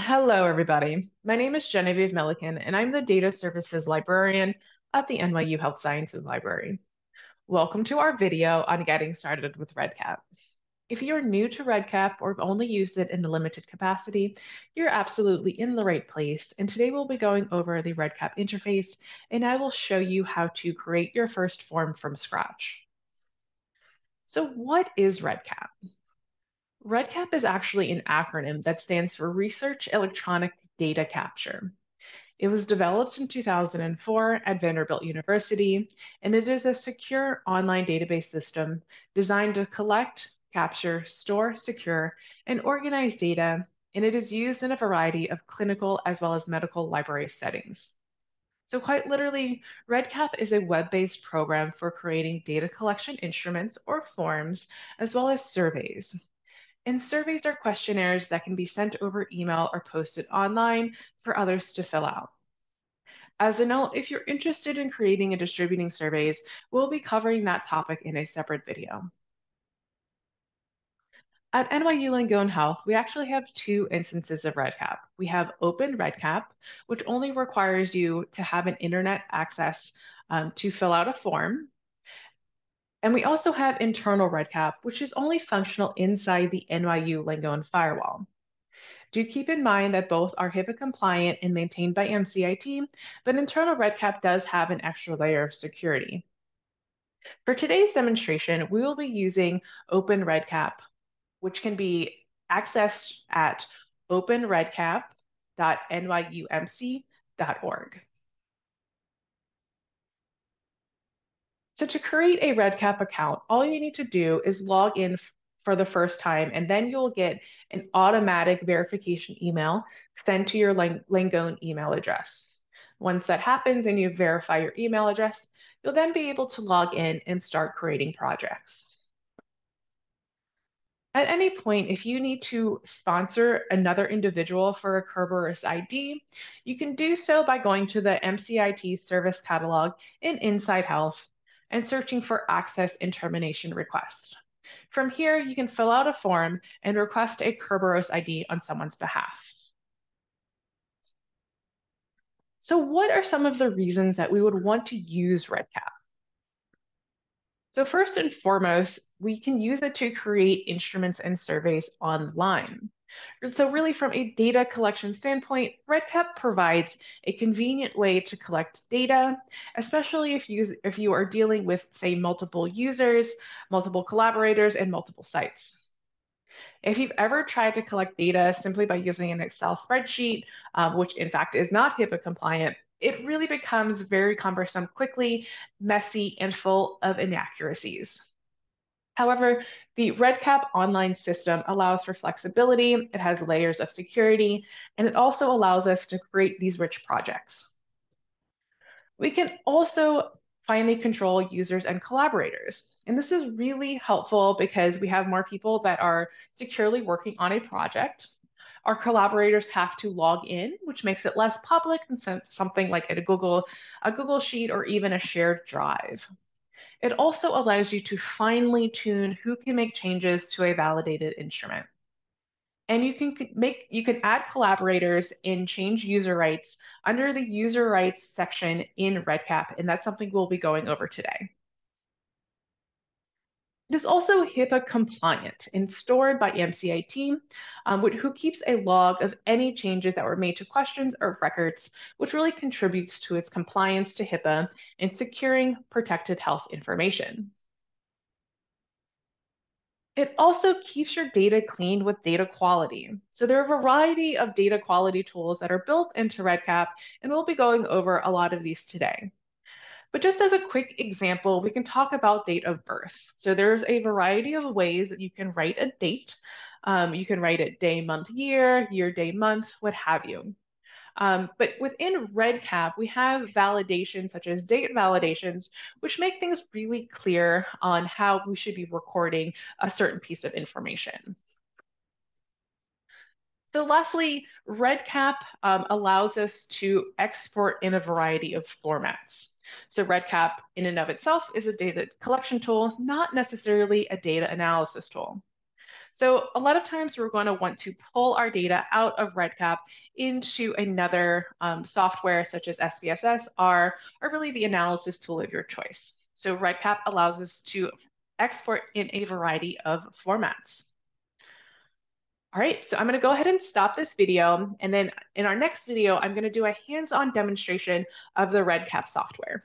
Hello, everybody. My name is Genevieve Milliken, and I'm the Data Services Librarian at the NYU Health Sciences Library. Welcome to our video on getting started with REDCap. If you're new to REDCap or have only used it in a limited capacity, you're absolutely in the right place. And today we'll be going over the REDCap interface, and I will show you how to create your first form from scratch. So what is REDCap? REDCap is actually an acronym that stands for Research Electronic Data Capture. It was developed in 2004 at Vanderbilt University, and it is a secure online database system designed to collect, capture, store, secure, and organize data, and it is used in a variety of clinical as well as medical library settings. So quite literally, REDCap is a web-based program for creating data collection instruments or forms, as well as surveys. And surveys are questionnaires that can be sent over email or posted online for others to fill out. As a note, if you're interested in creating and distributing surveys, we'll be covering that topic in a separate video. At NYU Langone Health, we actually have two instances of REDCap. We have Open REDCap, which only requires you to have an internet access um, to fill out a form. And we also have internal REDCap, which is only functional inside the NYU Langone firewall. Do keep in mind that both are HIPAA compliant and maintained by MCIT, but internal REDCap does have an extra layer of security. For today's demonstration, we will be using Open REDCap, which can be accessed at openredcap.nyumc.org. So to create a REDCap account, all you need to do is log in for the first time, and then you'll get an automatic verification email sent to your Langone email address. Once that happens and you verify your email address, you'll then be able to log in and start creating projects. At any point, if you need to sponsor another individual for a Kerberos ID, you can do so by going to the MCIT service catalog in Inside Health and searching for access and termination request. From here, you can fill out a form and request a Kerberos ID on someone's behalf. So what are some of the reasons that we would want to use REDCap? So first and foremost, we can use it to create instruments and surveys online. So really from a data collection standpoint, REDCap provides a convenient way to collect data, especially if you, if you are dealing with, say, multiple users, multiple collaborators, and multiple sites. If you've ever tried to collect data simply by using an Excel spreadsheet, um, which in fact is not HIPAA compliant, it really becomes very cumbersome quickly, messy, and full of inaccuracies. However, the REDCap online system allows for flexibility, it has layers of security, and it also allows us to create these rich projects. We can also finally control users and collaborators. And this is really helpful because we have more people that are securely working on a project. Our collaborators have to log in, which makes it less public than something like a Google, a Google Sheet or even a shared drive. It also allows you to finely tune who can make changes to a validated instrument. And you can make you can add collaborators and change user rights under the user rights section in REDCap, and that's something we'll be going over today. It is also HIPAA compliant and stored by MCIT, um, who keeps a log of any changes that were made to questions or records, which really contributes to its compliance to HIPAA and securing protected health information. It also keeps your data cleaned with data quality. So there are a variety of data quality tools that are built into REDCap, and we'll be going over a lot of these today. But just as a quick example, we can talk about date of birth. So there's a variety of ways that you can write a date. Um, you can write it day, month, year, year, day, month, what have you. Um, but within REDCap, we have validations such as date validations, which make things really clear on how we should be recording a certain piece of information. So lastly, REDCap um, allows us to export in a variety of formats. So REDCap in and of itself is a data collection tool, not necessarily a data analysis tool. So a lot of times we're going to want to pull our data out of REDCap into another um, software such as SPSS, R, or really the analysis tool of your choice. So REDCap allows us to export in a variety of formats. All right, so I'm gonna go ahead and stop this video. And then in our next video, I'm gonna do a hands-on demonstration of the REDCap software.